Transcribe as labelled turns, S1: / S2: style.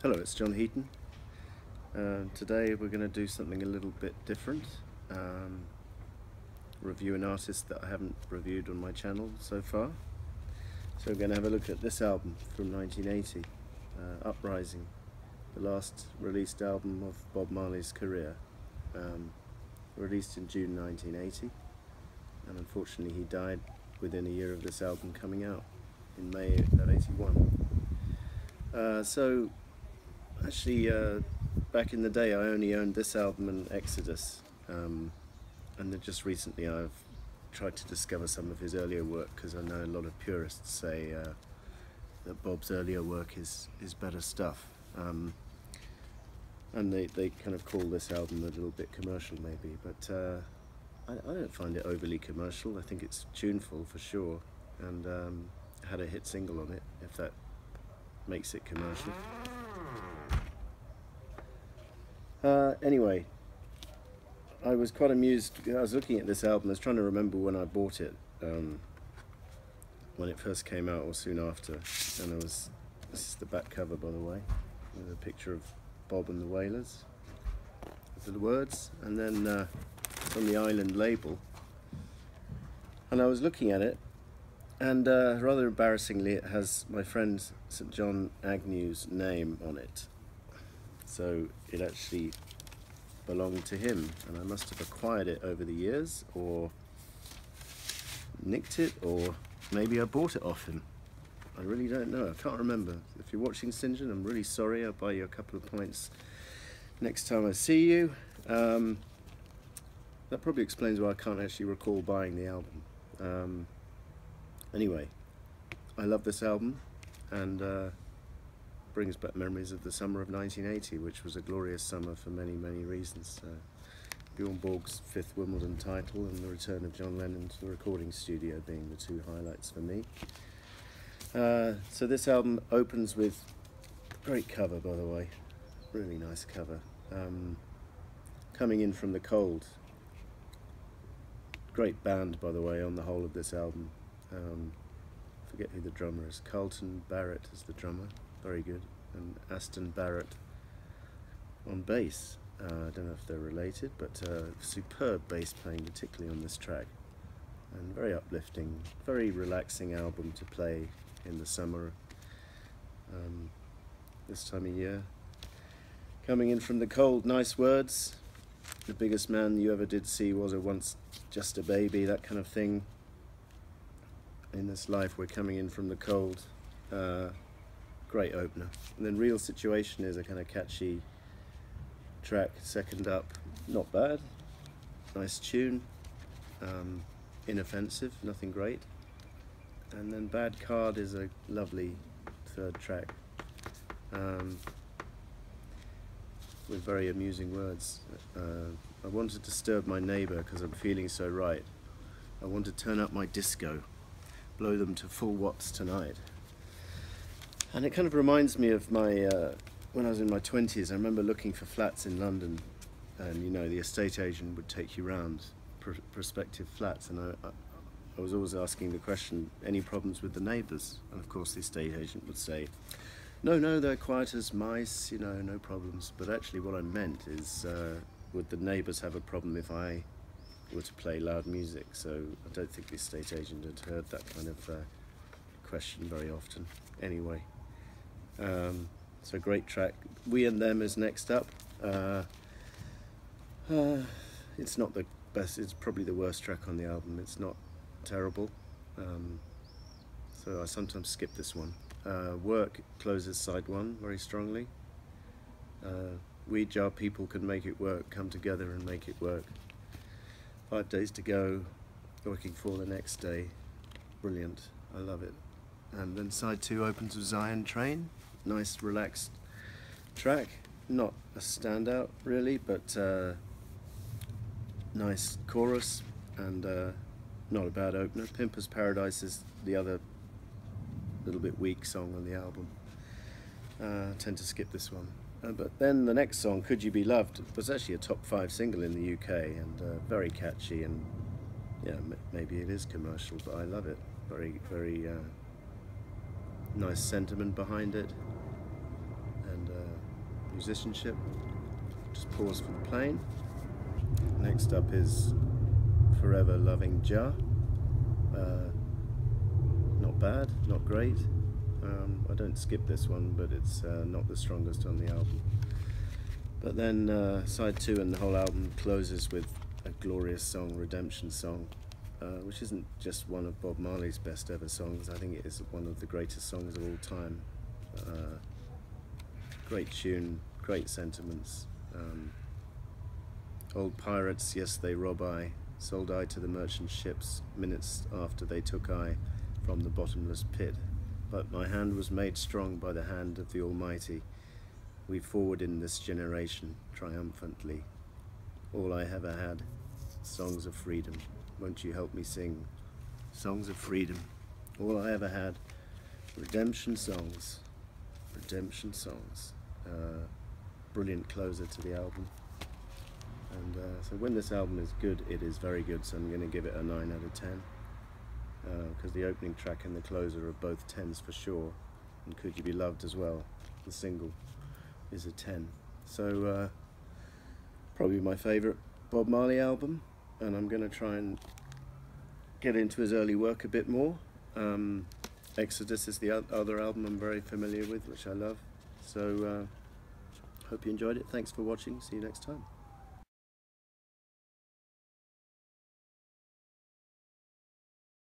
S1: Hello, it's John Heaton. Uh, today we're going to do something a little bit different. Um, review an artist that I haven't reviewed on my channel so far. So we're going to have a look at this album from 1980, uh, Uprising, the last released album of Bob Marley's career. Um, released in June 1980, and unfortunately he died within a year of this album coming out in May of 81. Uh, so Actually, uh, back in the day, I only owned this album and Exodus, um, and then just recently I've tried to discover some of his earlier work because I know a lot of purists say uh, that Bob's earlier work is is better stuff, um, and they they kind of call this album a little bit commercial maybe, but uh, I, I, don't find it overly commercial. I think it's tuneful for sure, and um, had a hit single on it if that makes it commercial. Uh, anyway, I was quite amused. I was looking at this album. I was trying to remember when I bought it, um, when it first came out or soon after. And it was this is the back cover, by the way, with a picture of Bob and the Wailers. With the words, and then uh, on the Island label. And I was looking at it, and uh, rather embarrassingly, it has my friend St John Agnew's name on it so it actually belonged to him and I must have acquired it over the years or nicked it or maybe I bought it off him. I really don't know. I can't remember. If you're watching St. John I'm really sorry. I'll buy you a couple of points next time I see you. Um, that probably explains why I can't actually recall buying the album. Um, anyway I love this album and uh, brings back memories of the summer of 1980, which was a glorious summer for many, many reasons. Uh, Bjorn Borg's fifth Wimbledon title and the return of John Lennon to the recording studio being the two highlights for me. Uh, so this album opens with great cover, by the way, really nice cover. Um, coming in from the cold. Great band, by the way, on the whole of this album. Um, forget who the drummer is. Carlton Barrett is the drummer very good, and Aston Barrett on bass. Uh, I don't know if they're related, but uh, superb bass playing, particularly on this track, and very uplifting, very relaxing album to play in the summer um, this time of year. Coming in from the cold, nice words. The biggest man you ever did see was a once just a baby, that kind of thing. In this life, we're coming in from the cold. Uh, great opener. And then Real Situation is a kind of catchy track, second up, not bad, nice tune, um, inoffensive, nothing great. And then Bad Card is a lovely third track um, with very amusing words. Uh, I want to disturb my neighbour because I'm feeling so right. I want to turn up my disco, blow them to full watts tonight. And it kind of reminds me of my, uh, when I was in my 20s, I remember looking for flats in London and you know, the estate agent would take you round pr prospective flats and I, I, I was always asking the question, any problems with the neighbours? And of course the estate agent would say, no, no, they're quiet as mice, you know, no problems. But actually what I meant is, uh, would the neighbours have a problem if I were to play loud music? So I don't think the estate agent had heard that kind of uh, question very often. Anyway. Um, so great track. We and Them is next up. Uh, uh, it's not the best, it's probably the worst track on the album. It's not terrible. Um, so I sometimes skip this one. Uh, work closes side one very strongly. Uh, we Jah people can make it work, come together and make it work. Five days to go, working for the next day. Brilliant, I love it. And then side two opens with Zion Train nice relaxed track. Not a standout really, but uh, nice chorus and uh, not a bad opener. Pimper's Paradise is the other little bit weak song on the album. Uh, I tend to skip this one. Uh, but then the next song, Could You Be Loved, was actually a top five single in the UK and uh, very catchy and yeah, maybe it is commercial, but I love it. Very, very uh, nice sentiment behind it and uh, musicianship. Just pause for the plane. Next up is Forever Loving Jah. Uh, not bad, not great. Um, I don't skip this one, but it's uh, not the strongest on the album. But then uh, side two and the whole album closes with a glorious song, Redemption Song, uh, which isn't just one of Bob Marley's best ever songs. I think it is one of the greatest songs of all time. Uh, great tune, great sentiments. Um, old pirates, yes, they rob I. Sold I to the merchant ships minutes after they took I from the bottomless pit. But my hand was made strong by the hand of the Almighty. We forward in this generation triumphantly. All I ever had, songs of freedom. Won't you help me sing? Songs of freedom. All I ever had, redemption songs. Redemption songs. Uh, brilliant closer to the album. And uh, so when this album is good, it is very good. So I'm going to give it a 9 out of 10. Because uh, the opening track and the closer are both 10s for sure. And Could You Be Loved as well, the single, is a 10. So uh, probably my favourite Bob Marley album. And I'm going to try and get into his early work a bit more. Um, Exodus is the other album I'm very familiar with, which I love. So uh, hope you enjoyed it. Thanks for watching. See you next time.